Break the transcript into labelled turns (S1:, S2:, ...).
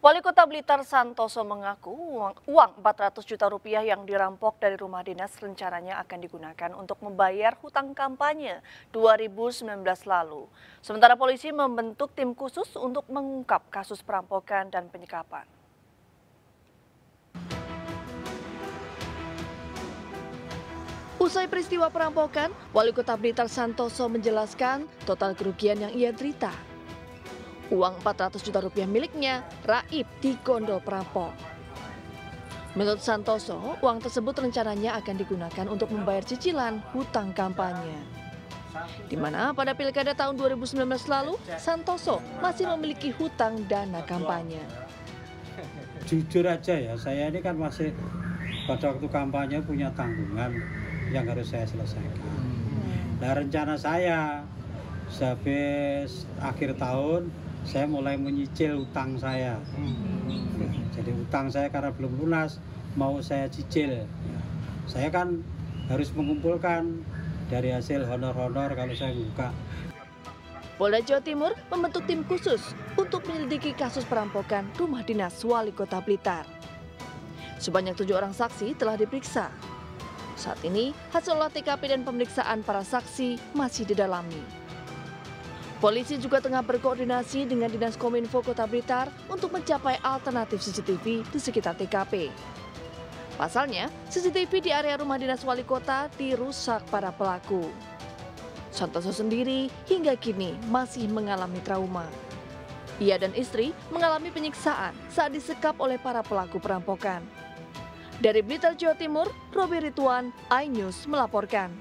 S1: Wali Kota Blitar Santoso mengaku uang, uang 400 juta rupiah yang dirampok dari rumah dinas rencananya akan digunakan untuk membayar hutang kampanye 2019 lalu. Sementara polisi membentuk tim khusus untuk mengungkap kasus perampokan dan penyekapan. Usai peristiwa perampokan, Wali Kota Blitar Santoso menjelaskan total kerugian yang ia derita Uang 400 juta rupiah miliknya raib di gondol perampok. Menurut Santoso, uang tersebut rencananya akan digunakan untuk membayar cicilan hutang kampanye. Di mana pada pilkada tahun 2019 lalu, Santoso masih memiliki hutang dana kampanye.
S2: Jujur aja ya, saya ini kan masih pada waktu kampanye punya tanggungan yang harus saya selesaikan. Nah rencana saya, sehabis akhir tahun saya mulai menyicil utang saya. Hmm. Jadi utang saya karena belum lunas, mau saya cicil. Saya kan harus mengumpulkan dari hasil honor-honor kalau saya buka.
S1: Polda Jawa Timur membentuk tim khusus untuk menyelidiki kasus perampokan rumah dinas wali kota Blitar. Sebanyak tujuh orang saksi telah diperiksa. Saat ini, hasil olah TKP dan pemeriksaan para saksi masih didalami. Polisi juga tengah berkoordinasi dengan Dinas Kominfo Kota Blitar untuk mencapai alternatif CCTV di sekitar TKP. Pasalnya, CCTV di area rumah dinas wali kota dirusak para pelaku. Santoso sendiri hingga kini masih mengalami trauma. Ia dan istri mengalami penyiksaan saat disekap oleh para pelaku perampokan. Dari Blitar, Jawa Timur, Robi Rituan, iNews melaporkan.